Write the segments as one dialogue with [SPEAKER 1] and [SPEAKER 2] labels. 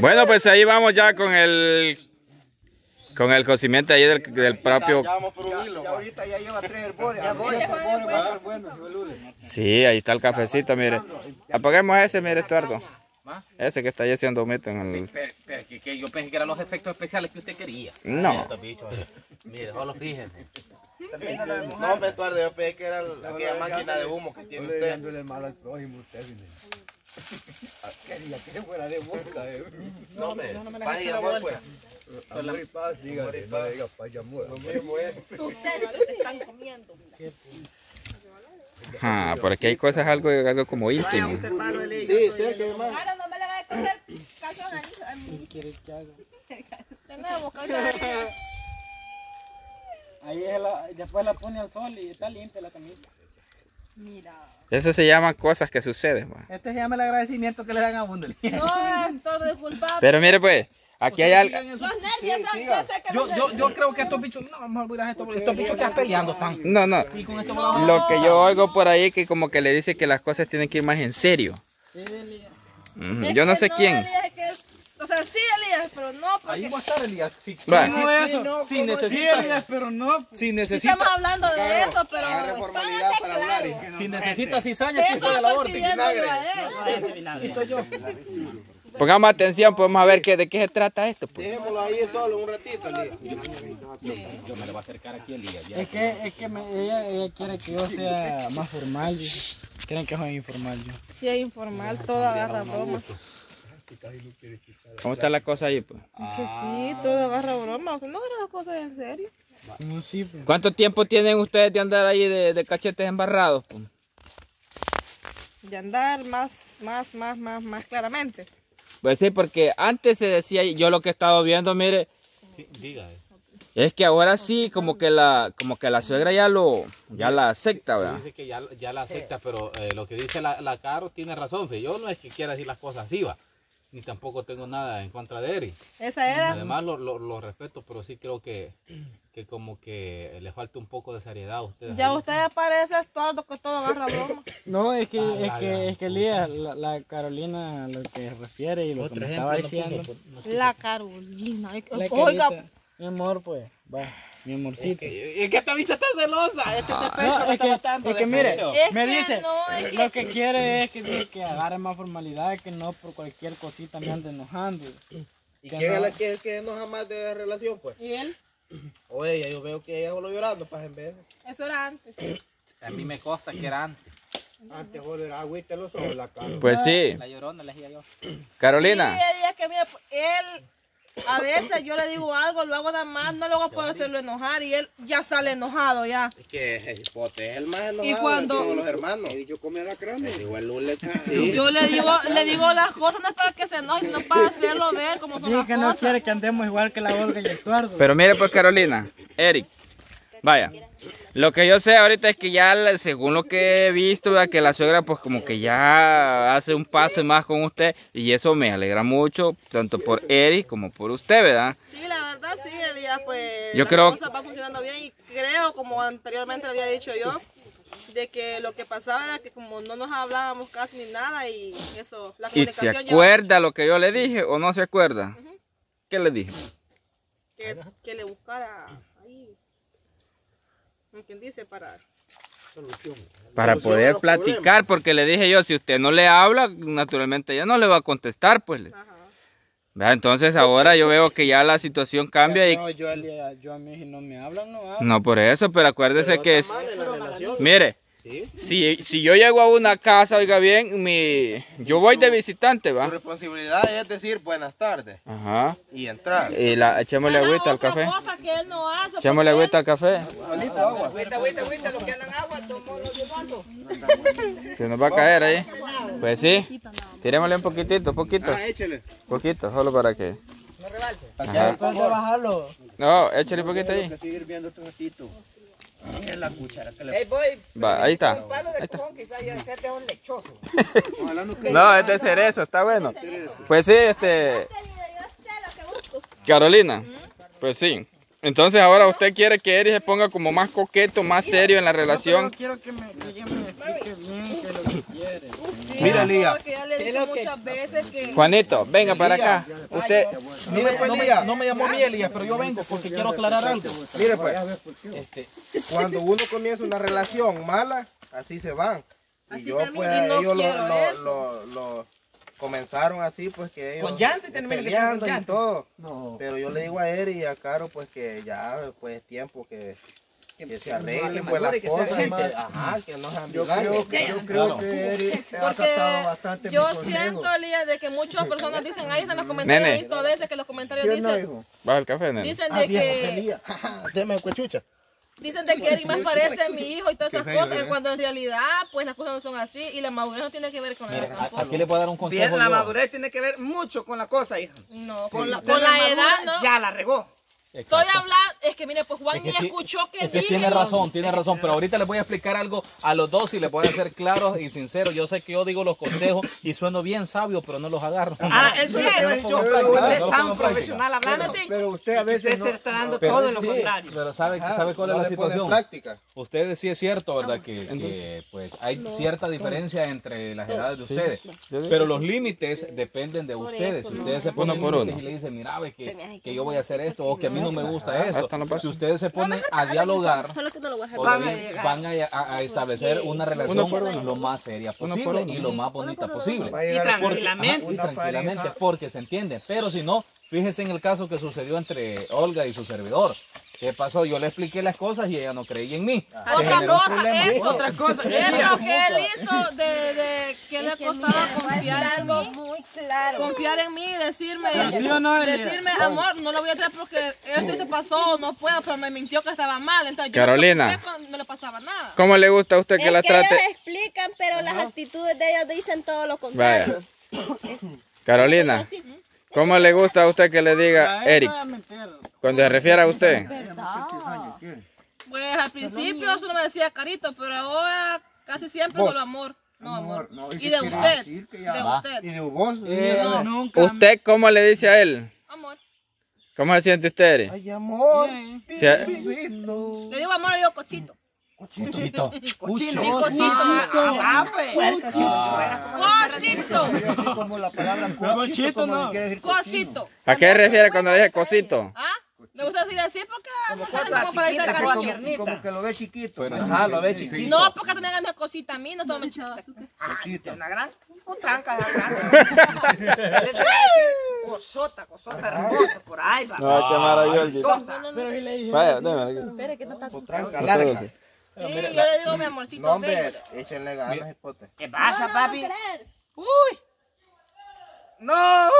[SPEAKER 1] Bueno, pues ahí vamos ya con el con el cocimiento ahí del, del propio.
[SPEAKER 2] Ya vamos por un hilo.
[SPEAKER 3] Ya ahorita ya lleva tres herbores. Ya voy, ya va a estar bueno.
[SPEAKER 1] Sí, ahí está el cafecito, mire. Apaguemos ese, mire, Estuardo. Ese que está ahí haciendo humito en el.
[SPEAKER 4] Pero, pero que, que yo pensé que eran los efectos especiales que usted quería.
[SPEAKER 1] No.
[SPEAKER 4] Mire, solo fíjense.
[SPEAKER 2] No, Eduardo, yo pensé que era aquella máquina de humo que tiene usted.
[SPEAKER 3] Dándole mal al prójimo usted. mire. Quería que fuera de boca. eh.
[SPEAKER 2] No, hombre, paz y amor, pues.
[SPEAKER 3] Amor y paz, dígale, no le diga paz y amor.
[SPEAKER 2] Lo mismo es.
[SPEAKER 5] Sus centros te están comiendo.
[SPEAKER 1] Ah, por aquí hay cosas algo, algo como íntimo.
[SPEAKER 2] Sí, sí, que más.
[SPEAKER 5] Ahora no me le va a coger a mí. ¿Qué quieres que haga? Tenemos cachón a mí.
[SPEAKER 6] Ahí es la, después la pone al sol y está limpia la camisa.
[SPEAKER 5] Mira.
[SPEAKER 1] Eso se llaman cosas que suceden. pues.
[SPEAKER 7] Este se llama el agradecimiento que le dan a uno.
[SPEAKER 5] No es todo de culpable.
[SPEAKER 1] Pero mire pues, aquí hay algo.
[SPEAKER 5] Los nervios, ¿sabes? Yo
[SPEAKER 7] Yo,
[SPEAKER 5] los
[SPEAKER 7] yo, creo que estos bichos, no, vamos a olvidar esto, porque estos bichos que están peleando están.
[SPEAKER 1] No, no.
[SPEAKER 7] Y con esto
[SPEAKER 1] Lo que yo oigo por ahí que como que le dice que las cosas tienen que ir más en serio.
[SPEAKER 6] Sí,
[SPEAKER 5] Es
[SPEAKER 1] Yo no sé quién.
[SPEAKER 5] Es que- o sea, sí, Elías, pero no,
[SPEAKER 7] Ahí
[SPEAKER 5] porque
[SPEAKER 7] va a estar Elías. Si,
[SPEAKER 1] Va.
[SPEAKER 6] No eso.
[SPEAKER 7] si
[SPEAKER 6] Sí,
[SPEAKER 7] necesita,
[SPEAKER 6] Elías, pero no.
[SPEAKER 7] si
[SPEAKER 5] sí
[SPEAKER 7] necesita,
[SPEAKER 5] estamos hablando de eso,
[SPEAKER 2] Agarre
[SPEAKER 5] pero...
[SPEAKER 2] formalidad para hablar. y-
[SPEAKER 7] si necesita cizaña, aquí
[SPEAKER 5] Eso
[SPEAKER 7] estoy a la orden.
[SPEAKER 5] yo
[SPEAKER 7] yo.
[SPEAKER 1] Pongamos atención, podemos a ver qué, de qué se trata esto. pues.
[SPEAKER 2] Dejémoslo ahí solo un ratito, Elías.
[SPEAKER 4] Yo me le voy a acercar aquí Elías. ya.
[SPEAKER 6] Es que, es que me- ella, ella quiere que yo sea más formal. y Quieren que soy informal yo.
[SPEAKER 5] Sí, es informal, todo agarra broma.
[SPEAKER 1] ¿Cómo está la cosa ahí? Pues?
[SPEAKER 5] Sí, sí, todo agarra broma. No agarra las cosas en serio.
[SPEAKER 6] No, sí, pues.
[SPEAKER 1] ¿Cuánto tiempo tienen ustedes de andar ahí de, de cachetes embarrados? pues?
[SPEAKER 5] De andar más, más, más, más, más claramente.
[SPEAKER 1] Pues sí, porque antes se decía, yo lo que he estado viendo, mire,
[SPEAKER 4] Sí, diga. eh.
[SPEAKER 1] es que ahora sí, como que la, como que la suegra ya lo, ya la acepta, ¿verdad?
[SPEAKER 4] Dice que ya, ya la acepta, pero eh, lo que dice la, la Caro tiene razón. fe. Yo no es que quiera decir las cosas así, va. Ni tampoco tengo nada en contra de Eri.
[SPEAKER 5] Esa era.
[SPEAKER 4] Además lo, lo, lo respeto, pero sí creo que, que como que le falta un poco de seriedad a ustedes.
[SPEAKER 5] Ya
[SPEAKER 4] ahí.
[SPEAKER 5] usted aparece todo que todo agarra broma.
[SPEAKER 6] No, es que,
[SPEAKER 4] Ah,
[SPEAKER 6] es
[SPEAKER 4] la-
[SPEAKER 6] que,
[SPEAKER 4] la-
[SPEAKER 6] es que Elías, la, la Carolina, lo que refiere y lo que me estaba diciendo.
[SPEAKER 5] La Carolina. Ay,
[SPEAKER 6] La
[SPEAKER 5] Oiga,
[SPEAKER 6] carita, mi amor, pues, va, mi amorcito.
[SPEAKER 7] Es que esta bicha está celosa. Este te pecho
[SPEAKER 6] No,
[SPEAKER 7] me
[SPEAKER 6] es que,
[SPEAKER 7] está botando
[SPEAKER 6] es que mire.
[SPEAKER 5] Es
[SPEAKER 6] me
[SPEAKER 5] que
[SPEAKER 6] dice,
[SPEAKER 5] no, es que-
[SPEAKER 6] lo que quiere es que, dice que agarre más formalidad, que no por cualquier cosita me ande enojando.
[SPEAKER 2] ¿Y
[SPEAKER 6] Que
[SPEAKER 2] quién es
[SPEAKER 6] no.
[SPEAKER 2] la que, que enoja más de la relación, pues?
[SPEAKER 5] ¿y él?
[SPEAKER 2] O ella, yo veo que ella solo llorando, pues en vez.
[SPEAKER 5] Eso era antes.
[SPEAKER 4] A mí me consta que era antes.
[SPEAKER 3] Antes joder, agüita los ojos, la cara.
[SPEAKER 1] Pues sí,
[SPEAKER 4] La llorona le decía yo.
[SPEAKER 1] Carolina.
[SPEAKER 5] Sí, ella que mira, él, a veces yo le digo algo, lo hago nada más, no lo hago por hacerlo enojar y él ya sale enojado ya.
[SPEAKER 2] Es que el hipote es el más enojado
[SPEAKER 5] Y cuando-
[SPEAKER 2] de todos los hermanos.
[SPEAKER 3] Y yo comí la crema.
[SPEAKER 2] Igual Lule, sí.
[SPEAKER 5] Yo le digo, le digo las cosas no es para que se enoje, sino para hacerlo ver como son
[SPEAKER 6] Dice
[SPEAKER 5] las
[SPEAKER 6] que no quiere que andemos igual que la Olga y el Eduardo.
[SPEAKER 1] Pero mire pues Carolina, Eric, vaya, lo que yo sé ahorita es que ya según lo que he visto, ¿verdad? que la suegra pues como que ya hace un paso más con usted y eso me alegra mucho, tanto por Eric como por usted, ¿verdad?
[SPEAKER 5] Sí, la verdad sí, Elías, pues
[SPEAKER 1] Yo creo-
[SPEAKER 5] cosas van funcionando bien y creo, como anteriormente le había dicho yo, de que lo que pasaba era que como no nos hablábamos casi ni nada y eso, la
[SPEAKER 1] ¿Y se
[SPEAKER 5] comunicación ya
[SPEAKER 1] acuerda lo que yo le dije o no se acuerda? ¿Qué le dije?
[SPEAKER 5] que, que le buscara quien dice, para...
[SPEAKER 1] Para
[SPEAKER 2] Solución a
[SPEAKER 1] poder platicar, porque le dije yo, si usted no le habla, naturalmente ella no le va a contestar, pues. Entonces ahora yo veo que ya la situación cambia y
[SPEAKER 6] No, yo, a Elías- yo a mí si no me hablan, no hablan.
[SPEAKER 1] no por eso, pero acuérdese
[SPEAKER 2] Pero
[SPEAKER 1] que es, mire,
[SPEAKER 2] Sí.
[SPEAKER 1] si, si yo llego a una casa, oiga bien, mi, yo voy de visitante,
[SPEAKER 2] Tu
[SPEAKER 1] ¿va?
[SPEAKER 2] responsabilidad es decir buenas tardes
[SPEAKER 1] Ajá.
[SPEAKER 2] y entrar.
[SPEAKER 1] Y la, echémosle agüita al café.
[SPEAKER 5] cosa que él no hace,
[SPEAKER 1] Echémosle agüita al café. Se nos va a caer ahí. Pues sí. Tirémosle un poquitito, poquito.
[SPEAKER 2] Ah, échale.
[SPEAKER 1] Poquito, solo para que. Ajá.
[SPEAKER 6] Después de bajarlo.
[SPEAKER 1] No, échale un poquito ahí.
[SPEAKER 3] Que seguir viendo otro ratito.
[SPEAKER 2] Es la cuchara que le
[SPEAKER 1] Va, ahí está.
[SPEAKER 7] Palo de con quizás ya es un lechoso.
[SPEAKER 3] Ojalá no
[SPEAKER 1] este es cerezo, está bueno. Pues sí, este. Carolina. Pues sí. Entonces ahora usted quiere que Eric se ponga como más coqueto, más serio en la
[SPEAKER 6] Pero
[SPEAKER 1] relación.
[SPEAKER 6] quiero que, me, que ella me explique bien qué es lo que quiere.
[SPEAKER 4] Mira, Elías.
[SPEAKER 5] Porque ya muchas veces que...
[SPEAKER 1] Juanito, venga para acá. Usted,
[SPEAKER 4] Mire, pues, no, me, no me llamó a mí Elías, pero yo vengo porque quiero aclarar algo.
[SPEAKER 2] Mire pues, cuando uno comienza una relación mala, así se van. Y
[SPEAKER 5] Así
[SPEAKER 2] yo pues
[SPEAKER 5] y no
[SPEAKER 2] ellos lo, lo- lo- lo comenzaron así pues que ellos
[SPEAKER 7] Con llanto y
[SPEAKER 2] todo.
[SPEAKER 3] No.
[SPEAKER 2] Pero yo le digo a Eri y a Caro pues que ya pues es tiempo que, que se arreglen pues las cosas,
[SPEAKER 7] gente.
[SPEAKER 2] ajá, que no sean
[SPEAKER 3] Yo creo que, yo creo que Eric se ha bastante
[SPEAKER 5] yo siento, Elías, de que muchas personas dicen, ahí están los comentarios,
[SPEAKER 1] Nene.
[SPEAKER 5] he visto a veces que los comentarios
[SPEAKER 3] ¿Quién no,
[SPEAKER 5] dicen,
[SPEAKER 3] hijo?
[SPEAKER 1] baja el café, nene.
[SPEAKER 5] dicen
[SPEAKER 2] Ah,
[SPEAKER 5] de
[SPEAKER 2] viejo,
[SPEAKER 5] que,
[SPEAKER 2] Elías. Deme cuechucha.
[SPEAKER 5] dicen de que Eric más parece mi hijo y todas esas
[SPEAKER 2] feo,
[SPEAKER 5] cosas,
[SPEAKER 2] ¿eh?
[SPEAKER 5] cuando en realidad, pues las cosas no son así y la madurez no tiene que ver con eso
[SPEAKER 4] A-
[SPEAKER 5] tampoco.
[SPEAKER 4] Aquí le puedo dar un consejo.
[SPEAKER 7] Bien, la madurez tiene que ver mucho con la cosa, hija.
[SPEAKER 5] No, con la, la
[SPEAKER 7] madura,
[SPEAKER 5] edad, ¿no?
[SPEAKER 7] Ya la regó.
[SPEAKER 5] Estoy hablando, es que mire, pues Juan
[SPEAKER 4] Es que
[SPEAKER 5] ni escuchó que
[SPEAKER 4] es que
[SPEAKER 5] dije.
[SPEAKER 4] tiene razón, tiene razón, pero ahorita les voy a explicar algo a los dos y les voy a ser claros y sinceros. Yo sé que yo digo los consejos y sueno bien sabio, pero no los agarro.
[SPEAKER 7] Ah, eso es lo que
[SPEAKER 5] Eso.
[SPEAKER 7] soy yo.
[SPEAKER 4] Pongo en
[SPEAKER 7] Usted es tan profesional hablando.
[SPEAKER 5] Sí.
[SPEAKER 3] Pero usted a
[SPEAKER 7] Usted
[SPEAKER 3] veces no,
[SPEAKER 7] se está dando
[SPEAKER 4] Pero
[SPEAKER 7] todo lo
[SPEAKER 4] sí,
[SPEAKER 7] contrario.
[SPEAKER 4] Pero sabe,
[SPEAKER 2] Ajá,
[SPEAKER 4] sabe cuál es la situación.
[SPEAKER 2] práctica.
[SPEAKER 4] Ustedes sí es cierto, ¿verdad? Que, que, pues hay cierta diferencia entre las edades de ustedes. Pero los límites dependen de ustedes. Si ustedes se ponen
[SPEAKER 1] por
[SPEAKER 4] y le dicen, mira, ve que, que yo voy a hacer esto o que a mí no me gusta esto.
[SPEAKER 1] Hasta no.
[SPEAKER 4] Si ustedes se ponen a dialogar,
[SPEAKER 5] no a
[SPEAKER 7] Van a
[SPEAKER 4] bien
[SPEAKER 7] llegar.
[SPEAKER 4] van a, a- a establecer una relación lo más seria posible y lo más bonita posible.
[SPEAKER 7] Y tranquilamente.
[SPEAKER 4] Ajá, y tranquilamente, porque se entiende. Pero si no, fíjese en el caso que sucedió entre Olga y su servidor. ¿Qué pasó? Yo le expliqué las cosas y ella no creía en mí. Se
[SPEAKER 5] Otra cosa,
[SPEAKER 4] problema.
[SPEAKER 5] eso, otra cosa, eso que él hizo de, de que le costaba confiar en mí,
[SPEAKER 8] muy claro.
[SPEAKER 5] confiar en mí, decirme,
[SPEAKER 6] sí no, Elia.
[SPEAKER 5] decirme, amor, no lo voy a traer porque esto te pasó, no puedo, pero me mintió que estaba mal, entonces yo
[SPEAKER 1] Carolina.
[SPEAKER 5] cuando no le pasaba nada.
[SPEAKER 1] ¿Cómo le gusta a usted que
[SPEAKER 8] es
[SPEAKER 1] la
[SPEAKER 8] que
[SPEAKER 1] trate?
[SPEAKER 8] ellos explican, pero las actitudes de ellos dicen todo lo contrario.
[SPEAKER 1] Vaya. Carolina, ¿cómo le gusta a usted que le diga Eric? Cuando se refiere a usted.
[SPEAKER 5] Pues al principio solo me decía carito, pero ahora casi siempre solo amor, no amor.
[SPEAKER 3] no,
[SPEAKER 5] Y de usted, de usted,
[SPEAKER 2] Y de vos.
[SPEAKER 6] No, nunca.
[SPEAKER 1] ¿Usted cómo le dice a él?
[SPEAKER 5] amor.
[SPEAKER 1] ¿Cómo se siente usted, Eric?
[SPEAKER 2] Ay, amor.
[SPEAKER 5] Le digo amor, le digo cochito.
[SPEAKER 4] Cuchito.
[SPEAKER 5] Cochito.
[SPEAKER 7] Ah, pues.
[SPEAKER 5] Cosito.
[SPEAKER 3] como la palabra
[SPEAKER 6] no.
[SPEAKER 5] Cosito.
[SPEAKER 1] ¿A qué refiere cuando le dije cosito?
[SPEAKER 5] ¿Ah? Me gusta decir así porque no
[SPEAKER 7] cosa
[SPEAKER 5] cómo para decir
[SPEAKER 7] como
[SPEAKER 3] como que lo ve chiquito.
[SPEAKER 4] Bueno,
[SPEAKER 2] Ajá, lo ve chiquito.
[SPEAKER 5] No, porque también hazme cosita a mí, no tomen chiquita.
[SPEAKER 7] Una gran un tranca de grande. Cosota, cosota hermosa, por ahí va.
[SPEAKER 1] No, qué maravilloso.
[SPEAKER 6] Pero si le dije.
[SPEAKER 1] Vaya, déme.
[SPEAKER 8] Espere, que no está
[SPEAKER 2] Tranca larga.
[SPEAKER 5] Sí, yo le digo mi amorcito.
[SPEAKER 2] No, hombre, échenle ganas, hipote.
[SPEAKER 7] ¿Qué pasa, papi?
[SPEAKER 5] Uy,
[SPEAKER 7] ¡No!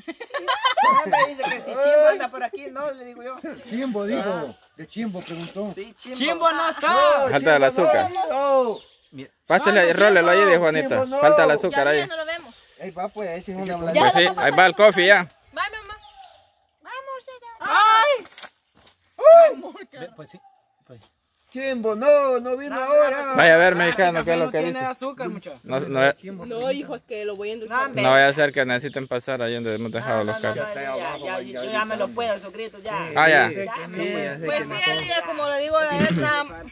[SPEAKER 7] me dice que si Chimbo anda por aquí, no, le digo yo.
[SPEAKER 3] Chimbo, dijo. De chimbo preguntó.
[SPEAKER 7] Sí, Chimbo.
[SPEAKER 6] Chimbo no está.
[SPEAKER 1] Falta el azúcar.
[SPEAKER 3] Oh,
[SPEAKER 1] Pásale, rólelo ahí de Juanita. Falta el azúcar
[SPEAKER 5] ya,
[SPEAKER 1] ahí.
[SPEAKER 5] ya no lo vemos.
[SPEAKER 2] Ey, va, pues, echen una
[SPEAKER 1] Pues
[SPEAKER 2] blanca.
[SPEAKER 1] sí, ahí va el coffee ya.
[SPEAKER 5] Bye, mi mamá.
[SPEAKER 4] Pues sí.
[SPEAKER 3] Chimbo, no, no vino ahora.
[SPEAKER 1] Vaya a ver, mexicano, qué es lo
[SPEAKER 6] no
[SPEAKER 1] que
[SPEAKER 6] tiene
[SPEAKER 1] dice.
[SPEAKER 6] azúcar, muchachos.
[SPEAKER 1] No, no,
[SPEAKER 5] No, hijo, es que lo voy a
[SPEAKER 7] No,
[SPEAKER 5] endulzar.
[SPEAKER 1] no vaya a ser que necesiten pasar ahí donde hemos dejado los carros.
[SPEAKER 7] no, ya, ya, yo ya me lo puedo, esos gritos, ya.
[SPEAKER 1] Ah, ya.
[SPEAKER 5] Pues sí, Elías, como le digo a él, nada-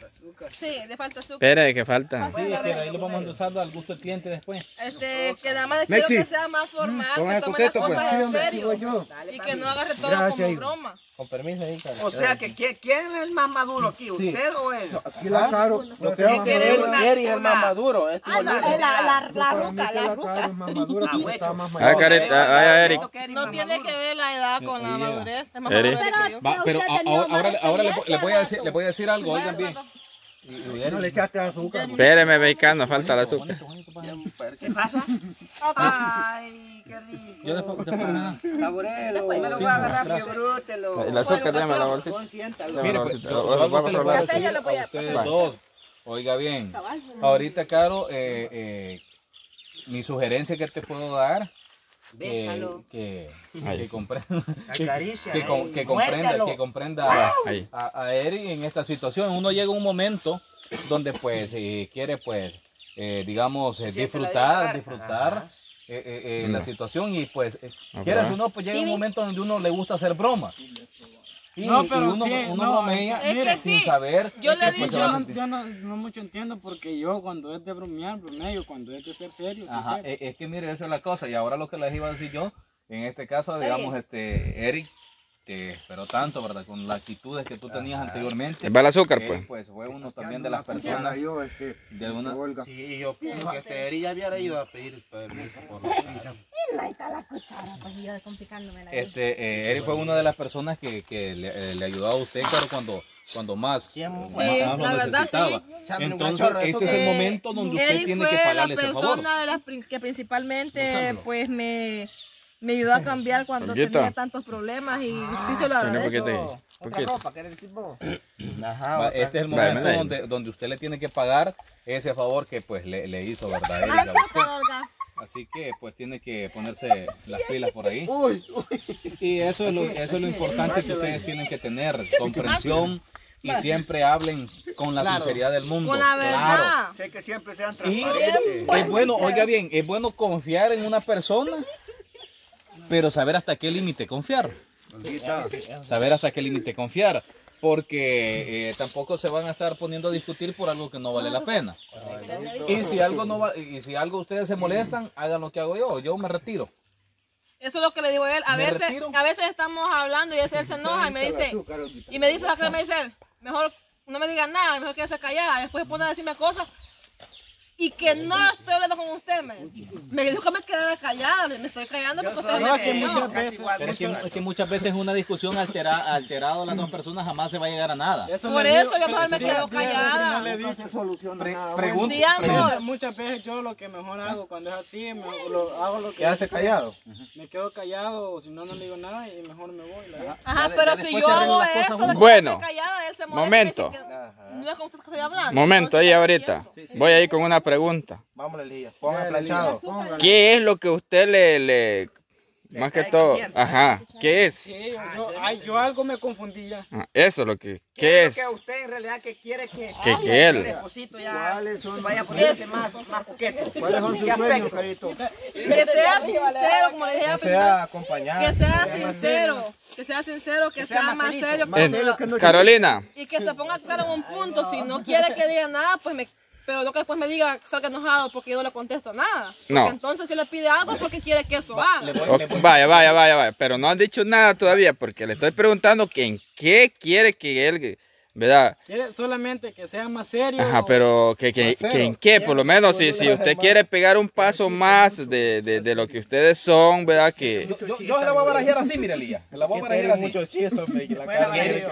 [SPEAKER 5] sí, le falta azúcar.
[SPEAKER 1] Espere, que falta.
[SPEAKER 4] Sí, es que ahí lo vamos endulzando al gusto del cliente después.
[SPEAKER 5] Este, que nada más quiero que sea más formal, que tome las
[SPEAKER 2] coqueto, pues.
[SPEAKER 5] cosas en serio y que no agarre todo
[SPEAKER 3] Gracias,
[SPEAKER 5] como broma.
[SPEAKER 2] Con permiso.
[SPEAKER 7] O sea, que ¿quién, quién es el más maduro aquí? ¿Usted o él?
[SPEAKER 3] Aquí la caro.
[SPEAKER 2] Creo que Eri es el más maduro. Este
[SPEAKER 8] Ah, no, es la, la, la ruca, la ruca.
[SPEAKER 3] es más madura
[SPEAKER 7] Ah,
[SPEAKER 3] está más
[SPEAKER 1] Ah,
[SPEAKER 3] mayor.
[SPEAKER 1] carita, vaya, Eric.
[SPEAKER 5] No tiene que ver la edad con la madurez. Es más
[SPEAKER 1] Eric.
[SPEAKER 5] madura que yo.
[SPEAKER 4] Va, pero ahora,
[SPEAKER 8] más
[SPEAKER 4] ahora, ahora le, voy a decir, le voy a decir algo, oigan bien.
[SPEAKER 3] No le echaste azúcar.
[SPEAKER 1] Espéreme, mexicano, falta el azúcar.
[SPEAKER 7] ¿Qué pasa? Ay, qué rico.
[SPEAKER 4] Yo después, después nada.
[SPEAKER 3] Saborelo.
[SPEAKER 7] Me lo voy a agarrar, frío, brútelo.
[SPEAKER 1] El azúcar, déjame la bolsita.
[SPEAKER 3] Consiéntalo.
[SPEAKER 4] Mire, pues,
[SPEAKER 1] a
[SPEAKER 4] a ustedes
[SPEAKER 1] pasar.
[SPEAKER 4] dos. Oiga bien, ahorita, Caro, eh, eh, mi sugerencia que te puedo dar, que, que, que comprenda,
[SPEAKER 2] Acaricia,
[SPEAKER 4] que,
[SPEAKER 2] ey,
[SPEAKER 4] que comprenda, que comprenda
[SPEAKER 1] Ahí.
[SPEAKER 4] a, a Eri en esta situación. Uno llega a un momento donde pues eh, quiere pues, eh, digamos, eh, disfrutar, disfrutar eh, eh, eh, la situación y pues, eh,
[SPEAKER 1] Ah,
[SPEAKER 4] quieras o no, pues llega un momento donde uno le gusta hacer bromas. Y,
[SPEAKER 6] No,
[SPEAKER 4] y
[SPEAKER 6] pero
[SPEAKER 4] uno,
[SPEAKER 6] sí,
[SPEAKER 4] uno
[SPEAKER 6] no,
[SPEAKER 4] bromea
[SPEAKER 5] es que
[SPEAKER 4] sin
[SPEAKER 5] sí.
[SPEAKER 4] saber.
[SPEAKER 5] Yo le he
[SPEAKER 4] pues,
[SPEAKER 5] dicho-
[SPEAKER 6] Yo no, yo no, no mucho entiendo porque yo cuando es de bromear, bromeo, cuando es de ser serio,
[SPEAKER 4] Ajá,
[SPEAKER 6] serio.
[SPEAKER 4] es, es que mire, esa es la cosa. Y ahora lo que les iba a decir yo, en este caso, digamos, este, Eric, te esperó tanto, ¿verdad? Con las actitudes que tú tenías anteriormente.
[SPEAKER 1] Va el azúcar,
[SPEAKER 4] Él,
[SPEAKER 1] pues.
[SPEAKER 4] pues fue uno también de las personas
[SPEAKER 3] Yo, este,
[SPEAKER 4] de alguna...
[SPEAKER 2] Sí, yo pienso que este Eri ya hubiera ido a pedir permiso por la
[SPEAKER 8] Ahí está la cuchara, pues yo complicándome la.
[SPEAKER 4] Este, eh, Eric fue una de las personas que, que le, eh, le ayudó a usted, claro, cuando, cuando más,
[SPEAKER 2] Sí,
[SPEAKER 4] más,
[SPEAKER 2] la
[SPEAKER 4] lo
[SPEAKER 5] verdad,
[SPEAKER 4] necesitaba.
[SPEAKER 5] sí.
[SPEAKER 4] Entonces, este es
[SPEAKER 2] azúcar.
[SPEAKER 4] el momento donde usted
[SPEAKER 5] Eric
[SPEAKER 4] tiene
[SPEAKER 5] fue
[SPEAKER 4] que pagarle ese favor.
[SPEAKER 5] persona de las que principalmente pues me, me ayudó a cambiar cuando tenía tantos problemas y sí se lo agradezco.
[SPEAKER 7] Otra ropa, ¿qué decir vos?
[SPEAKER 2] Ajá,
[SPEAKER 4] Va, Este es el momento
[SPEAKER 1] vale.
[SPEAKER 4] donde, donde usted le tiene que pagar ese favor que pues le, le hizo, ¿verdad?
[SPEAKER 5] Ah. Olga.
[SPEAKER 4] Así que pues tiene que ponerse las pilas por ahí.
[SPEAKER 2] Uy, uy.
[SPEAKER 4] Y eso es lo, eso es lo importante que ustedes tienen que tener, comprensión y siempre hablen con la sinceridad del mundo.
[SPEAKER 5] Con la
[SPEAKER 4] Claro.
[SPEAKER 5] verdad.
[SPEAKER 3] Sé que siempre sean
[SPEAKER 4] Y
[SPEAKER 3] transparentes.
[SPEAKER 4] es bueno, oiga bien, es bueno confiar en una persona, pero saber hasta qué límite confiar. Saber hasta qué límite confiar. Porque eh, tampoco se van a estar poniendo a discutir por algo que no vale la pena. Y si algo no va, y si algo ustedes se molestan, hagan lo que hago yo. Yo me retiro.
[SPEAKER 5] Eso es lo que le digo a él. A veces,
[SPEAKER 4] retiro.
[SPEAKER 5] a veces estamos hablando y él se enoja y me dice, y me dice la que me dice él, mejor no me diga nada, mejor quédese callada. Después se pone a decirme cosas y que no estoy hablando con usted. Me, me dijo que me quedara callada, me estoy callando porque usted
[SPEAKER 6] No,
[SPEAKER 5] me
[SPEAKER 6] es que muchas veces,
[SPEAKER 4] Pero es que, es que muchas veces una discusión altera, alterado a las dos personas jamás se va a llegar a nada.
[SPEAKER 6] eso
[SPEAKER 5] Por eso
[SPEAKER 6] digo,
[SPEAKER 5] yo mejor me quedo callada.
[SPEAKER 6] no le dicho.
[SPEAKER 4] Pre- pregunta-
[SPEAKER 5] Sí, amor.
[SPEAKER 6] Muchas, muchas veces yo lo que mejor hago cuando es así, me, lo, hago lo que
[SPEAKER 2] Quédase callado.
[SPEAKER 6] me quedo callado o si no, no le digo nada y mejor me voy. la.
[SPEAKER 5] Ajá,
[SPEAKER 4] Ya
[SPEAKER 5] pero
[SPEAKER 4] ya
[SPEAKER 5] si yo hago eso,
[SPEAKER 1] Bueno.
[SPEAKER 5] callada, él se
[SPEAKER 1] Momento.
[SPEAKER 5] No es con usted que estoy hablando.
[SPEAKER 1] Momento ahí ahorita. Voy a ir con una pregunta.
[SPEAKER 2] Vamos, Lelilla. Ponga planchado.
[SPEAKER 1] ¿Qué es lo que usted le, le más que todo, ajá, qué es?
[SPEAKER 6] Sí, yo, yo, ay, yo algo me confundí ya.
[SPEAKER 1] Ah, Eso es lo que, ¿qué es?
[SPEAKER 7] que usted en realidad que quiere que,
[SPEAKER 1] Que, que
[SPEAKER 7] el
[SPEAKER 1] él.
[SPEAKER 3] ¿Cuáles son,
[SPEAKER 7] vaya a ponerse más, más coqueto.
[SPEAKER 3] ¿Cuáles son sus
[SPEAKER 7] ¿Qué
[SPEAKER 3] sueños, carito?
[SPEAKER 5] Que sea sincero, como le dije
[SPEAKER 2] Que
[SPEAKER 5] al
[SPEAKER 2] sea
[SPEAKER 5] principio.
[SPEAKER 2] acompañado.
[SPEAKER 5] Que sea sincero, que sea sincero, que, sea, más serio.
[SPEAKER 3] Más serio que no
[SPEAKER 1] Carolina,
[SPEAKER 5] Y que se ponga a estar en un punto. Si no quiere que diga nada, pues me. Pero no que después me diga, salga enojado porque yo no le contesto nada. Porque entonces si le pide algo porque quiere que eso haga.
[SPEAKER 1] Vaya, vaya, vaya, vaya, pero no han dicho nada todavía porque le estoy preguntando que en qué quiere que él, ¿verdad?
[SPEAKER 6] Quiere solamente que sea más serio.
[SPEAKER 1] Ajá, pero que, que, que en qué, por lo menos si, si usted quiere pegar un paso más de, de, de lo que ustedes son, ¿verdad? Que
[SPEAKER 4] Yo, yo, yo se la voy a barajear así, mire, Lía. Se la voy a barajear así.
[SPEAKER 2] muchos chistes,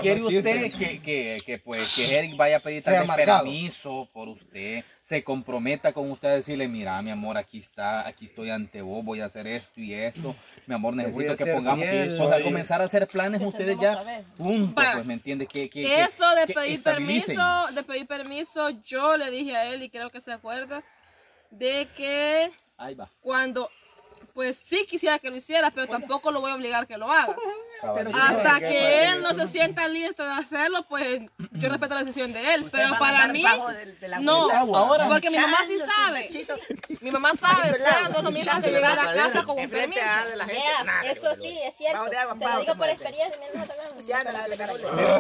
[SPEAKER 4] ¿Quiere, usted que, que, que, pues, que Eric vaya a pedir tal vez permiso por usted? Se comprometa con usted a decirle, mira, mi amor, aquí está, aquí estoy ante vos, voy a hacer esto y esto. Mi amor,
[SPEAKER 3] voy a
[SPEAKER 4] necesito que
[SPEAKER 3] ser
[SPEAKER 4] pongamos...
[SPEAKER 3] fiel,
[SPEAKER 4] o sea,
[SPEAKER 3] sí.
[SPEAKER 4] comenzar a hacer planes ustedes ya, punto,
[SPEAKER 5] Va.
[SPEAKER 4] pues, ¿me entiende? Que, que,
[SPEAKER 5] eso de
[SPEAKER 4] que
[SPEAKER 5] pedir permiso, de pedir permiso, yo le dije a él y creo que se acuerda de que
[SPEAKER 4] Ahí va.
[SPEAKER 5] cuando, pues sí quisiera que lo hiciera, pero tampoco lo voy a obligar que lo haga. Hasta que él no se sienta listo de hacerlo, pues yo respeto la decisión de él. Pero para mí, no, porque mi mamá sí sabe. Mi mamá sabe, pero no es lo mismo que llegar a casa con un permiso.
[SPEAKER 7] nada,
[SPEAKER 8] eso sí, es cierto. Te lo digo por experiencia.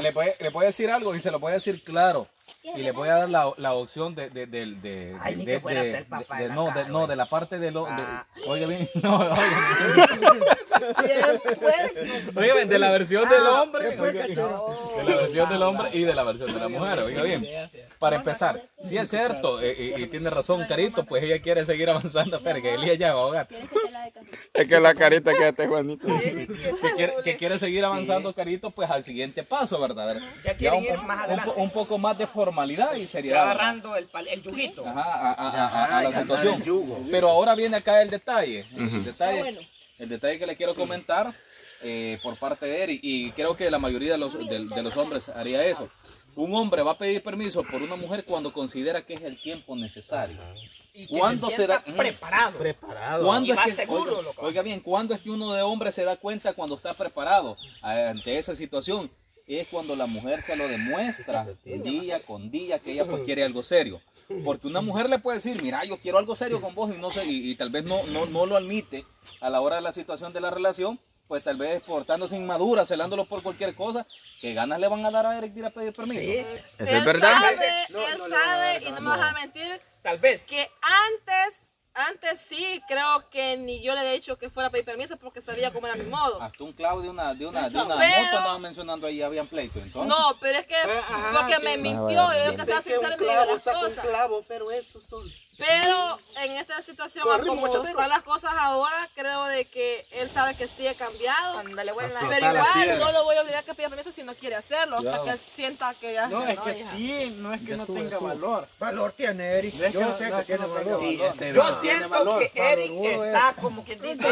[SPEAKER 4] le puede decir algo y se lo puede decir claro. Y le voy a dar la, la opción de, de, de, de,
[SPEAKER 7] Ay, ni
[SPEAKER 4] de- de- de-
[SPEAKER 7] de la
[SPEAKER 4] no, de, no, de la parte de lo... de-
[SPEAKER 7] Ah.
[SPEAKER 4] oiga bien, no, oiga bien. Oiga bien, de la versión del hombre. oiga de la versión del hombre y de la versión de la mujer, oiga bien. Para empezar, si es cierto, eh, y, y tiene razón Carito, pues ella quiere seguir avanzando, pero que Elías ya va a ahogar.
[SPEAKER 8] ¿Quieres que te
[SPEAKER 1] es que la carita que este Juanito.
[SPEAKER 4] que quiere, que quiere seguir avanzando Carito pues al siguiente paso, ¿verdad?
[SPEAKER 7] Ya quiere
[SPEAKER 4] un,
[SPEAKER 7] ir más adelante.
[SPEAKER 4] un poco más de formalidad y seriedad.
[SPEAKER 7] agarrando el, el yuguito.
[SPEAKER 4] Ajá, a, a- a- a- a la situación. Pero ahora viene acá el detalle. El detalle, el detalle que le quiero comentar eh, por parte de Eric, y creo que la mayoría de los, de, de los hombres haría eso. Un hombre va a pedir permiso por una mujer cuando considera que es el tiempo necesario.
[SPEAKER 7] Y que
[SPEAKER 4] ¿Cuándo
[SPEAKER 7] se
[SPEAKER 4] se da-
[SPEAKER 7] preparado.
[SPEAKER 2] Preparado.
[SPEAKER 4] ¿Cuándo
[SPEAKER 7] Y
[SPEAKER 4] es
[SPEAKER 7] va
[SPEAKER 4] que,
[SPEAKER 7] seguro,
[SPEAKER 4] oiga bien, ¿cuándo es que uno de hombre se da cuenta cuando está preparado ante esa situación? Es cuando la mujer se lo demuestra día con día que ella pues quiere algo serio. Porque una mujer le puede decir, mira, yo quiero algo serio con vos y no sé, y, y tal vez no, no, no lo admite a la hora de la situación de la relación, pues tal vez portándose inmadura, celándolo por cualquier cosa, ¿qué ganas le van a dar a Eric de ir a pedir permiso?
[SPEAKER 5] Él
[SPEAKER 1] es verdad.
[SPEAKER 5] sabe,
[SPEAKER 2] No,
[SPEAKER 5] él
[SPEAKER 2] no
[SPEAKER 5] sabe, y no me
[SPEAKER 2] no.
[SPEAKER 5] vas a mentir,
[SPEAKER 2] Tal vez.
[SPEAKER 5] que antes, antes sí, creo que ni yo le he dicho que fuera a pedir permiso porque sabía cómo era mi modo.
[SPEAKER 4] Hasta un clavo de una, de una, de una
[SPEAKER 5] Pero-
[SPEAKER 4] moto andaban mencionando ahí, habían pleito, entonces.
[SPEAKER 5] No, pero es que
[SPEAKER 6] ajá,
[SPEAKER 5] porque
[SPEAKER 6] que-
[SPEAKER 5] me mintió y yo que sea sincero y me diga las cosas.
[SPEAKER 2] clavo, pero esos son.
[SPEAKER 5] Pero en esta situación, como están las cosas ahora, creo de que él sabe que sí he cambiado.
[SPEAKER 7] Ándale, buena.
[SPEAKER 5] Pero igual no lo voy a obligar a que pida permiso si no quiere hacerlo, hasta que él sienta que ya
[SPEAKER 6] No, es que
[SPEAKER 5] hija.
[SPEAKER 6] sí, no es que no tenga valor.
[SPEAKER 3] Valor tiene Eric. Yo
[SPEAKER 6] no-
[SPEAKER 3] sé que tiene valor.
[SPEAKER 4] este,
[SPEAKER 7] Yo
[SPEAKER 4] tiene
[SPEAKER 7] siento que Eric está como quien dice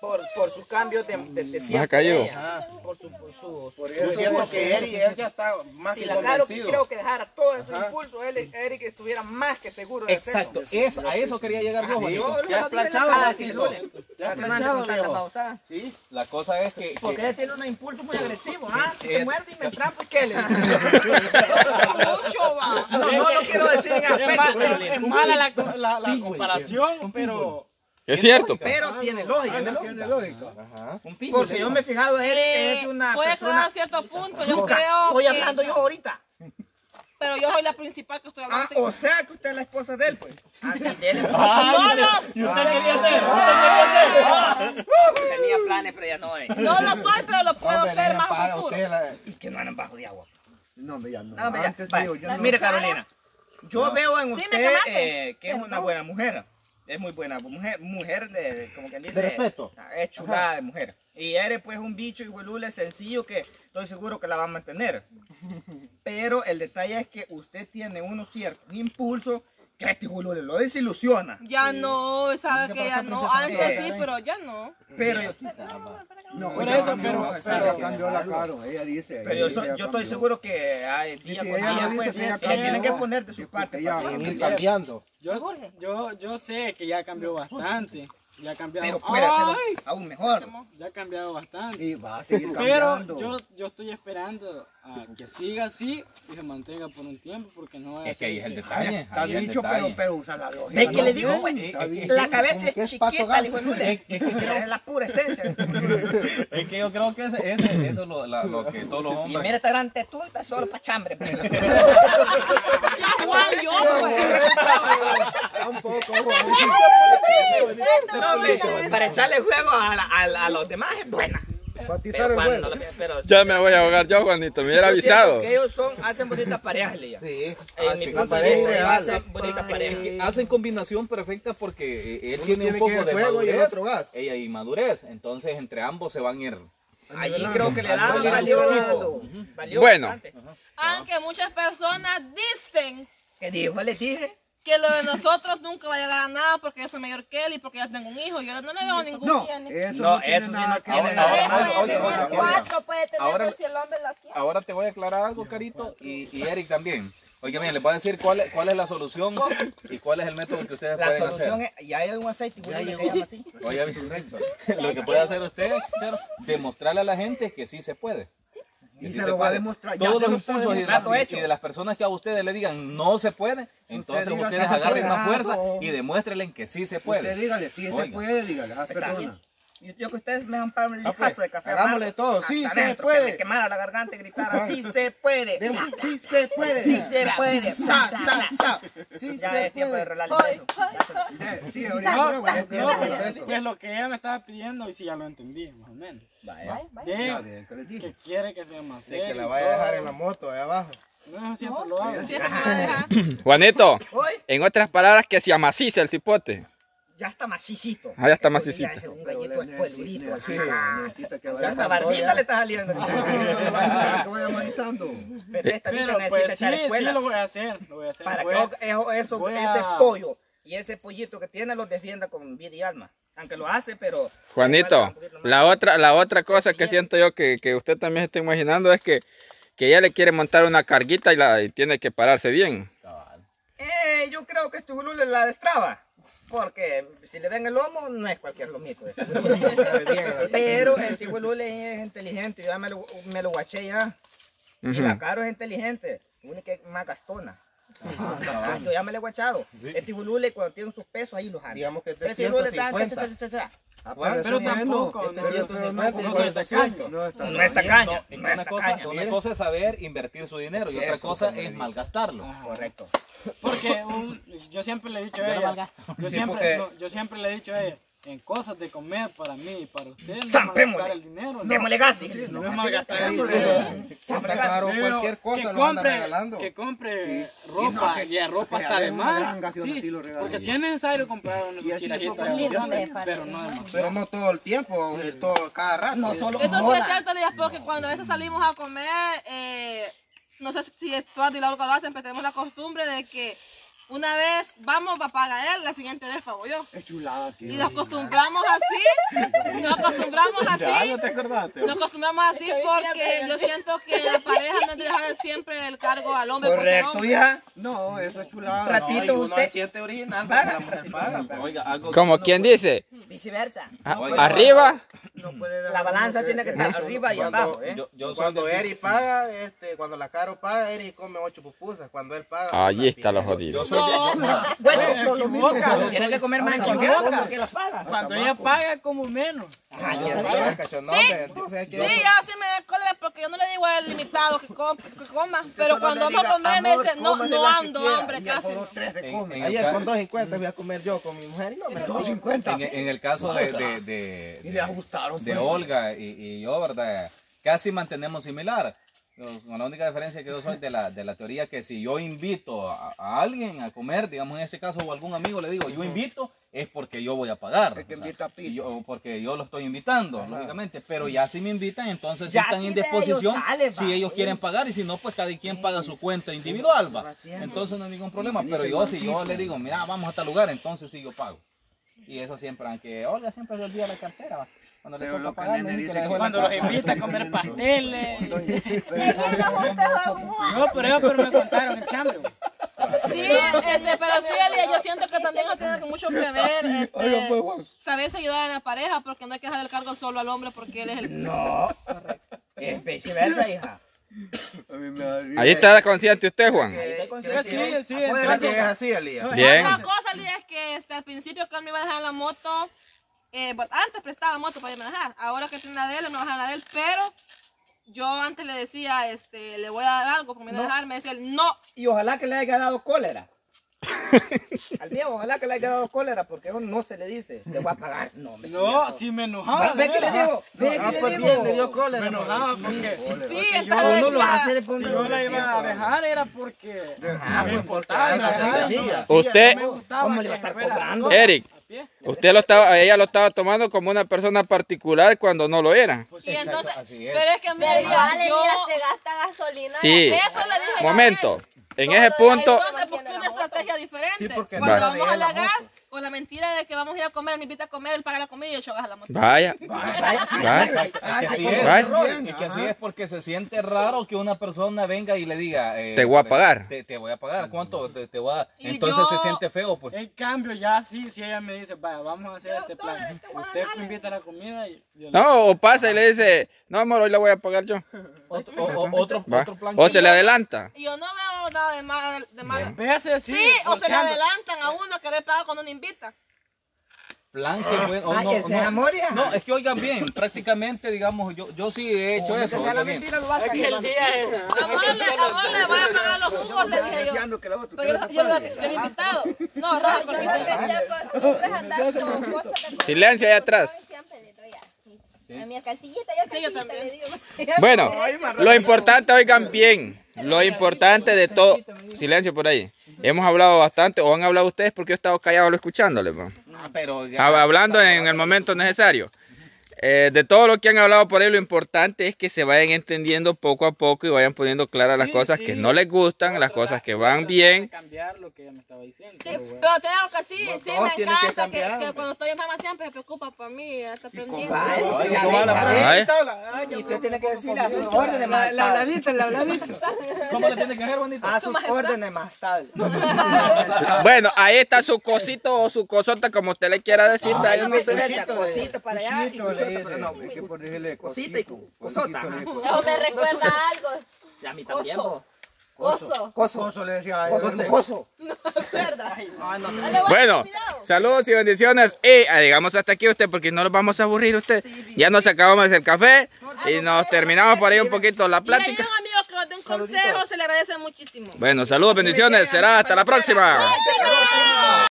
[SPEAKER 7] por, por su cambio de, tiempo.
[SPEAKER 1] cayó.
[SPEAKER 7] ella, Por su, por su,
[SPEAKER 2] Por
[SPEAKER 7] su
[SPEAKER 2] eso que Eric ya está más
[SPEAKER 7] Si
[SPEAKER 2] que convencido.
[SPEAKER 7] creo que dejara todo ese impulso, él, Eric estuviera más que seguro
[SPEAKER 4] Exacto, es, a eso quería llegar yo,
[SPEAKER 2] Sí,
[SPEAKER 4] Juanito.
[SPEAKER 7] Yo
[SPEAKER 2] ya
[SPEAKER 7] la
[SPEAKER 2] planchado. Ya
[SPEAKER 7] de
[SPEAKER 2] planchado, viejo. Sí.
[SPEAKER 4] La cosa es que,
[SPEAKER 7] Porque
[SPEAKER 4] que-
[SPEAKER 7] él tiene un impulso muy agresivo, ¿ah? Si te muerde y me trampa, ¿qué le
[SPEAKER 5] Mucho va.
[SPEAKER 7] No, no lo quiero decir en aspecto,
[SPEAKER 6] es mala la, co- la, la comparación, pero
[SPEAKER 1] Es cierto.
[SPEAKER 7] Pero tiene lógica.
[SPEAKER 3] Tiene lógica.
[SPEAKER 2] Ajá.
[SPEAKER 7] Porque yo me he fijado,
[SPEAKER 5] Eh,
[SPEAKER 7] es una
[SPEAKER 5] aclarar
[SPEAKER 7] persona...
[SPEAKER 5] a cierto punto, yo creo
[SPEAKER 7] Estoy
[SPEAKER 5] que-
[SPEAKER 7] hablando yo ahorita.
[SPEAKER 5] Pero yo soy la principal que estoy
[SPEAKER 7] Ah,
[SPEAKER 5] hablando.
[SPEAKER 7] o sea que usted es la esposa de él, pues. Así de él.
[SPEAKER 5] no lo
[SPEAKER 7] Tenía planes, pero ya no es.
[SPEAKER 5] No lo soy, pero lo puedo ser más a futuro.
[SPEAKER 2] usted la-
[SPEAKER 7] Y que no andan bajo de agua.
[SPEAKER 3] No, hombre, ya no.
[SPEAKER 7] No, hombre, ya.
[SPEAKER 3] Antes digo, yo no.
[SPEAKER 7] Mire, Carolina, yo veo en
[SPEAKER 5] Sí,
[SPEAKER 7] usted
[SPEAKER 5] llamaste.
[SPEAKER 7] eh, que es una buena mujer. Es muy buena mujer, mujer de, como quien dice.
[SPEAKER 2] De respeto.
[SPEAKER 7] Es chulada de mujer. Y eres pues un bicho y sencillo que estoy seguro que la va a mantener. Pero el detalle es que usted tiene unos ciertos impulsos que este lo desilusiona.
[SPEAKER 5] Ya no, sabe que ya no. Antes sí, pero ya no.
[SPEAKER 7] Pero yo,
[SPEAKER 3] No,
[SPEAKER 6] Por eso,
[SPEAKER 3] cambió,
[SPEAKER 6] pero-
[SPEAKER 7] pero-
[SPEAKER 3] cambió la Caro, ella dice.
[SPEAKER 7] pero yo,
[SPEAKER 3] ella
[SPEAKER 7] soy- yo estoy seguro que hay día con
[SPEAKER 3] ella
[SPEAKER 7] día, pues,
[SPEAKER 3] que
[SPEAKER 7] tienen que poner de su parte. para
[SPEAKER 2] Ir cambiando.
[SPEAKER 6] yo, yo, yo sé que ya cambió bastante. Ya ha cambiado.
[SPEAKER 7] Pero puede hacerlo
[SPEAKER 6] Ay,
[SPEAKER 7] aún mejor.
[SPEAKER 6] ya ha cambiado bastante.
[SPEAKER 3] Y va a seguir
[SPEAKER 6] Pero yo, yo estoy esperando a que siga así y se mantenga por un tiempo porque no
[SPEAKER 4] es que ahí es el detalle.
[SPEAKER 3] Está
[SPEAKER 4] es
[SPEAKER 3] dicho, pero,
[SPEAKER 4] detalle.
[SPEAKER 3] pero usa la lógica.
[SPEAKER 7] ¿Ves que le digo, pues?
[SPEAKER 3] Bien.
[SPEAKER 7] La cabeza es
[SPEAKER 2] es
[SPEAKER 7] chiquita, de Lule. Es la pura esencia.
[SPEAKER 4] Es que yo creo que ese, ese- eso es lo, la- lo que todos los
[SPEAKER 7] Y
[SPEAKER 4] hombres...
[SPEAKER 7] mira esta gran tetunta solo para chambre. pues.
[SPEAKER 5] Ya Juan, yo, pues.
[SPEAKER 3] Tampoco,
[SPEAKER 7] No, para echarle juego a, la- a a los demás es buena. Pero no pero-
[SPEAKER 1] Ya me voy a ahogar yo, Juanito. Me hubiera avisado.
[SPEAKER 7] Que ellos son, hacen bonitas parejas, Lía.
[SPEAKER 2] Sí.
[SPEAKER 7] En mi
[SPEAKER 2] pareja
[SPEAKER 7] hacen bonitas parejas.
[SPEAKER 4] Hacen combinación perfecta porque eh, él
[SPEAKER 2] Uno
[SPEAKER 4] tiene un poco
[SPEAKER 2] que
[SPEAKER 4] de
[SPEAKER 2] juego y el
[SPEAKER 4] madurez,
[SPEAKER 2] otro gas.
[SPEAKER 4] ella inmadurez, entonces entre ambos se van a ir.
[SPEAKER 7] Allí creo que le
[SPEAKER 2] Nivelando.
[SPEAKER 7] valió, valió
[SPEAKER 1] Bueno.
[SPEAKER 7] bastante.
[SPEAKER 5] Aunque muchas personas dicen
[SPEAKER 7] ¿Qué dijo? Les dije.
[SPEAKER 5] Que lo de nosotros nunca va a llegar a nada porque yo soy mayor que él y porque ya tengo un hijo. Yo no le veo ningún
[SPEAKER 3] No, eso
[SPEAKER 7] No,
[SPEAKER 3] no, tiene
[SPEAKER 7] eso sí no
[SPEAKER 3] que
[SPEAKER 7] tiene
[SPEAKER 3] ver.
[SPEAKER 7] nada.
[SPEAKER 8] Puede tener, cuatro puede tener,
[SPEAKER 4] Ahora-
[SPEAKER 8] si el hombre lo quiere.
[SPEAKER 4] Ahora te voy a aclarar algo, Carito, y, y Eric también. Oye, bien, les voy a decir cuál, es- cuál es la solución y cuál es el método que ustedes
[SPEAKER 7] La
[SPEAKER 4] pueden
[SPEAKER 7] solución
[SPEAKER 4] hacer.
[SPEAKER 7] es, ya hay un aceite, y huele que llama así.
[SPEAKER 4] Bien, lo que puede hacer usted es demostrarle a la gente que sí se puede. Que
[SPEAKER 3] Y
[SPEAKER 4] sí
[SPEAKER 3] se lo va a
[SPEAKER 4] puede.
[SPEAKER 3] demostrar. Ya
[SPEAKER 4] Todos
[SPEAKER 3] se
[SPEAKER 4] los
[SPEAKER 3] lo puede
[SPEAKER 4] impulsos y las,
[SPEAKER 7] hecho.
[SPEAKER 4] y de las personas que a ustedes le digan no se puede, entonces
[SPEAKER 3] diga
[SPEAKER 4] ustedes
[SPEAKER 3] se
[SPEAKER 4] agarren más
[SPEAKER 3] puede.
[SPEAKER 4] fuerza y demuéstrenle que sí se
[SPEAKER 3] Usted
[SPEAKER 4] puede.
[SPEAKER 3] dígale, si se
[SPEAKER 4] Oiga.
[SPEAKER 3] puede, dígale a la persona.
[SPEAKER 7] Yo, yo que ustedes me dan para un
[SPEAKER 2] Ah, pues,
[SPEAKER 7] de café.
[SPEAKER 2] hagámosle
[SPEAKER 7] amargo,
[SPEAKER 2] todo.
[SPEAKER 7] hasta
[SPEAKER 2] Sí, se
[SPEAKER 7] adentro,
[SPEAKER 2] puede.
[SPEAKER 7] Que me quemara la garganta y gritara, sí se puede.
[SPEAKER 2] Sí se puede.
[SPEAKER 7] Sí se puede.
[SPEAKER 2] Sa, sa, sa. Sí
[SPEAKER 7] Ya
[SPEAKER 2] se
[SPEAKER 7] es tiempo de
[SPEAKER 2] puede.
[SPEAKER 7] eso.
[SPEAKER 3] Eh, Sí,
[SPEAKER 6] No, pues lo que ella me estaba pidiendo y si ya lo entendí, más o menos.
[SPEAKER 7] Vaya.
[SPEAKER 3] ya
[SPEAKER 6] De
[SPEAKER 3] de- que
[SPEAKER 6] quiere que sea más serio.
[SPEAKER 2] que la vaya a dejar en la moto ahí abajo.
[SPEAKER 6] No, siempre lo hago.
[SPEAKER 1] Juanito, en otras palabras, que se amacice el cipote.
[SPEAKER 7] Ya está macicito.
[SPEAKER 1] Ah, ya está macicito.
[SPEAKER 7] ya es Un gallito espueludito. así,
[SPEAKER 3] Necesita-
[SPEAKER 7] ya.
[SPEAKER 2] cantó
[SPEAKER 7] barbita le está saliendo.
[SPEAKER 3] que vaya manejando.
[SPEAKER 7] Pero esta bicha
[SPEAKER 6] Pero
[SPEAKER 7] necesita
[SPEAKER 6] pues sí,
[SPEAKER 7] echar
[SPEAKER 6] sí
[SPEAKER 7] escuela.
[SPEAKER 6] lo voy a hacer. Lo voy a hacer.
[SPEAKER 7] Para que eso, ese pollo y ese pollito que tiene los defienda con vida y alma. Aunque lo hace, pero...
[SPEAKER 1] Juanito, la otra, la otra cosa que siento yo que, que usted también está imaginando es que, que ella le quiere montar una carguita y, la, y tiene que pararse bien.
[SPEAKER 7] Eh, yo creo que este Julule la destraba. Porque si le ven el lomo, no es cualquier lomito. este. Pero el tío Lule es inteligente. Yo ya me lo, me lo guaché ya. Y la Caro es inteligente. La única es más gastona. Yo ya me lo he guachado. El tío Lule cuando tiene sus pesos ahí los anda.
[SPEAKER 2] Digamos que
[SPEAKER 7] El tío Lule está,
[SPEAKER 2] 350.
[SPEAKER 7] cha, cha, cha, cha.
[SPEAKER 6] Pero tampoco, no,
[SPEAKER 2] 150
[SPEAKER 6] no,
[SPEAKER 2] igual
[SPEAKER 6] no,
[SPEAKER 2] 200.
[SPEAKER 7] No es tacaña.
[SPEAKER 4] No, una, cosa, una cosa es saber invertir su dinero y otra cosa es malgastarlo.
[SPEAKER 7] Correcto.
[SPEAKER 6] Porque un- yo siempre le he dicho a ella, yo siempre le he dicho a ella, en cosas de comer para mí y para usted, no el dinero. No,
[SPEAKER 7] Démosle gaste.
[SPEAKER 6] no es malgastar el dinero.
[SPEAKER 2] cualquier cosa,
[SPEAKER 6] que compre,
[SPEAKER 2] regalando.
[SPEAKER 6] que compre ropa y la ropa está de más. Sí, porque si es necesario comprar unos chirajitos pero no de más.
[SPEAKER 2] Pero no todo el tiempo, todo, cada rato.
[SPEAKER 7] No solo
[SPEAKER 5] Eso sí es cierto, porque cuando a veces salimos a comer, eh, no sé si Stuart y Laura lo hacen, pero tenemos la costumbre de que una vez vamos a pagar él, la siguiente vez pago yo.
[SPEAKER 3] Es chulada,
[SPEAKER 5] Y
[SPEAKER 3] tío.
[SPEAKER 5] nos acostumbramos así, nos acostumbramos así,
[SPEAKER 3] te acordaste?
[SPEAKER 5] nos acostumbramos así porque yo siento que la pareja no debe dejar siempre el cargo al hombre
[SPEAKER 7] Correcto,
[SPEAKER 5] hombre.
[SPEAKER 7] hija.
[SPEAKER 3] No, eso es chulada.
[SPEAKER 2] No, y
[SPEAKER 7] Ratito
[SPEAKER 2] uno
[SPEAKER 7] usted.
[SPEAKER 2] se siente original la paga.
[SPEAKER 4] Oiga, algo que
[SPEAKER 1] Como quien
[SPEAKER 4] puede-
[SPEAKER 1] dice,
[SPEAKER 7] Viceversa.
[SPEAKER 1] a-
[SPEAKER 4] Oiga.
[SPEAKER 1] arriba,
[SPEAKER 3] No puede dar
[SPEAKER 7] La balanza tiene que estar arriba y abajo, ¿eh?
[SPEAKER 4] Yo,
[SPEAKER 2] Cuando Eri paga, este, cuando la Caro paga, Eri come ocho pupusas. Cuando él paga,
[SPEAKER 1] allí está lo jodido.
[SPEAKER 4] Yo
[SPEAKER 5] No,
[SPEAKER 6] equivoca.
[SPEAKER 7] tiene que comer más en confianza porque la paga.
[SPEAKER 6] Cuando ella paga como menos.
[SPEAKER 2] Ah, ya sabía, no,
[SPEAKER 5] Sí,
[SPEAKER 2] que-
[SPEAKER 5] yo sí me da cólera porque yo no le digo al limitado que, com- que coma, pero cuando vamos a comer me dice, no, no
[SPEAKER 3] las que
[SPEAKER 5] ando hambre casi.
[SPEAKER 2] Ayer con 2.50 voy a comer yo con mi mujer y no me lo
[SPEAKER 3] 250.
[SPEAKER 4] En, en el caso de, de, de,
[SPEAKER 3] Y le ajustaron.
[SPEAKER 4] de
[SPEAKER 3] pues.
[SPEAKER 4] Olga y, y yo, ¿verdad? Casi mantenemos similar. Los- Con la única diferencia que yo soy de la, de la teoría que si yo invito a, a alguien a comer, digamos en este caso, o algún amigo le digo, yo invito, es porque yo voy a pagar.
[SPEAKER 3] El que
[SPEAKER 4] o sea,
[SPEAKER 3] invita pide.
[SPEAKER 4] y yo, porque yo lo estoy invitando, lógicamente. Pero ya si me invitan, entonces si
[SPEAKER 7] Ya
[SPEAKER 4] están
[SPEAKER 7] si
[SPEAKER 4] en
[SPEAKER 7] ellos
[SPEAKER 4] disposición,
[SPEAKER 7] sale,
[SPEAKER 4] si ellos quieren pagar, y si no, pues cada quien paga su cuenta individual, va. Entonces no hay ningún problema. Pero yo, si yo le digo, mira, vamos a tal lugar, entonces sí yo pago. Y eso siempre, aunque Olga siempre le olvida la cartera, va. Cuando le
[SPEAKER 3] Pero
[SPEAKER 4] toca
[SPEAKER 3] lo que
[SPEAKER 4] pagar,
[SPEAKER 6] Cuando los invita a comer pasteles.
[SPEAKER 8] No,
[SPEAKER 6] pero ellos pero me contaron el chambre.
[SPEAKER 5] Sí, este, pero sí, Elia, yo siento que también no tiene mucho que ver este, saberse ayudar a la pareja, porque no hay que dejar el cargo solo al hombre porque él es el...
[SPEAKER 7] No. Es viceversa, hija.
[SPEAKER 3] A mí me da risa.
[SPEAKER 1] ahí está consciente usted, Juan.
[SPEAKER 6] Pues sí, sí,
[SPEAKER 2] que es así, Elías.
[SPEAKER 1] Bien.
[SPEAKER 5] Otra cosa, Elia, es que este, al principio que él me iba a dejar la moto, eh, pues, antes prestaba moto para irme a dejar, ahora que tiene la de él, me a dejar la de él, pero yo antes le decía, este, le voy a dar algo, porque me iba a dejar, me decía él, no,
[SPEAKER 7] Y ojalá que le haya dado cólera. Al viejo, ojalá que le haya dado cólera, porque eso no se le dice. Te voy a pagar. No, me
[SPEAKER 6] no, si me enojaba.
[SPEAKER 7] ¿Ve que le digo? ¿Ve
[SPEAKER 2] Ah,
[SPEAKER 7] que
[SPEAKER 2] pues
[SPEAKER 7] le
[SPEAKER 2] bien, le
[SPEAKER 7] digo?
[SPEAKER 2] dio cólera.
[SPEAKER 6] Me enojaba porque
[SPEAKER 5] sí,
[SPEAKER 6] yo-
[SPEAKER 5] entonces
[SPEAKER 7] Uno lo hace de
[SPEAKER 6] si yo la iba a dejar era porque
[SPEAKER 2] Ah, pues por
[SPEAKER 6] gustaba,
[SPEAKER 2] traer
[SPEAKER 6] ¿verdad?
[SPEAKER 2] la silla.
[SPEAKER 1] Usted,
[SPEAKER 6] no me
[SPEAKER 7] ¿Cómo le va a estar cobrando?
[SPEAKER 1] Eric,
[SPEAKER 6] pie.
[SPEAKER 1] usted lo estaba, ella lo estaba tomando como una persona particular cuando no lo era.
[SPEAKER 6] Pues
[SPEAKER 5] y entonces,
[SPEAKER 4] así es.
[SPEAKER 5] pero es que mira,
[SPEAKER 8] el
[SPEAKER 5] yo,
[SPEAKER 8] se gasta gasolina.
[SPEAKER 1] Sí.
[SPEAKER 5] eso le dije
[SPEAKER 1] Momento. En ese punto,
[SPEAKER 5] Entonces busqué una estrategia diferente.
[SPEAKER 2] Sí, porque
[SPEAKER 5] Cuando vamos a la
[SPEAKER 2] la
[SPEAKER 5] gas, con la mentira de que vamos a ir a comer, me invita a comer, él paga la comida y yo a la moto.
[SPEAKER 1] vaya,
[SPEAKER 7] Vaya,
[SPEAKER 1] vaya.
[SPEAKER 4] Es que así es.
[SPEAKER 1] Vaya.
[SPEAKER 4] Es que así es porque se siente raro que una persona venga y le diga... eh,
[SPEAKER 1] Te voy a pagar.
[SPEAKER 4] Te, te voy a pagar. ¿Cuánto te, te voy a...? Entonces
[SPEAKER 5] yo-
[SPEAKER 4] se siente feo, pues.
[SPEAKER 6] En cambio, ya sí, si ella me dice, vaya, vamos a hacer este plan. Usted invita a la comida y yo le-
[SPEAKER 1] No, o pasa y le dice, no amor, hoy la voy a pagar yo.
[SPEAKER 4] Otro, o- o- otro, otro plan.
[SPEAKER 1] O se le adelanta.
[SPEAKER 5] Yo no veo nada de mal. De mal.
[SPEAKER 6] Veces sí,
[SPEAKER 5] Sí, o se le adelantan a uno a querer pagar cuando uno invita.
[SPEAKER 4] plan que bueno. o
[SPEAKER 7] Ay,
[SPEAKER 4] no, es que oigan bien, prácticamente, digamos, yo, yo sí he hecho eso.
[SPEAKER 7] Que sea la
[SPEAKER 4] oigan bien.
[SPEAKER 7] mentira, lo va a
[SPEAKER 6] Es que
[SPEAKER 7] hacer.
[SPEAKER 6] el día es...
[SPEAKER 5] Amor, le, amor, le voy a pagar los jugos, le dije yo.
[SPEAKER 3] Deseando que la otra
[SPEAKER 5] Pero yo, yo, yo, yo he invitado. No, Rafa,
[SPEAKER 8] Yo
[SPEAKER 5] porque
[SPEAKER 8] lo que se acostumbra es andar con cosas de
[SPEAKER 1] Silencio ahí atrás.
[SPEAKER 8] Siempre le doy a- A mi calcillita, yo
[SPEAKER 5] Sí, yo
[SPEAKER 8] calcillita
[SPEAKER 5] también.
[SPEAKER 8] le digo.
[SPEAKER 1] Bueno, lo importante, oigan bien, lo importante de todo, silencio por ahí. Hemos hablado bastante, o han hablado ustedes porque yo he estado callado lo escuchándole. pues.
[SPEAKER 4] Ah, pero ya-
[SPEAKER 1] Hab- Hablando en el momento necesario. Eh, de todo lo que han hablado por ahí, lo importante es que se vayan entendiendo poco a poco y vayan poniendo claras las
[SPEAKER 6] Sí,
[SPEAKER 1] cosas
[SPEAKER 6] sí.
[SPEAKER 1] que no les gustan, las cosas que van bien.
[SPEAKER 6] cambiar lo que ella me estaba diciendo.
[SPEAKER 5] Sí,
[SPEAKER 6] pero bueno.
[SPEAKER 5] pero te digo que sí, sí me
[SPEAKER 2] que
[SPEAKER 5] encanta que,
[SPEAKER 2] cambiar,
[SPEAKER 5] que
[SPEAKER 2] pues.
[SPEAKER 5] cuando estoy enferma siempre se preocupa por mí, está pendiente.
[SPEAKER 7] Y usted tiene que decirle a sus órdenes más
[SPEAKER 6] La, habladita, la habladita.
[SPEAKER 4] ¿Cómo le tiene que hacer, bonito?
[SPEAKER 7] A sus órdenes más estables.
[SPEAKER 1] Bueno, ahí está su cosito o su cosota, como usted le quiera decir. Yo no sé.
[SPEAKER 7] cosita para allá para no.
[SPEAKER 3] hay que ponerle
[SPEAKER 7] Cosita y cosota.
[SPEAKER 8] me recuerda a algo.
[SPEAKER 7] Y a mí también.
[SPEAKER 8] Coso. Coso.
[SPEAKER 7] Coso.
[SPEAKER 3] Le decía a
[SPEAKER 7] Coso.
[SPEAKER 3] él.
[SPEAKER 7] Coso.
[SPEAKER 8] ¿Verdad?
[SPEAKER 7] Ah, no, no.
[SPEAKER 8] No
[SPEAKER 1] Bueno. Saludos y bendiciones. Y eh, llegamos hasta aquí usted porque no nos vamos a aburrir usted. Ya nos acabamos el café y nos terminamos por ahí un poquito la plática.
[SPEAKER 5] un amigo que nos dé un consejo, se le agradece muchísimo.
[SPEAKER 1] Bueno, saludos, bendiciones. Será hasta la próxima.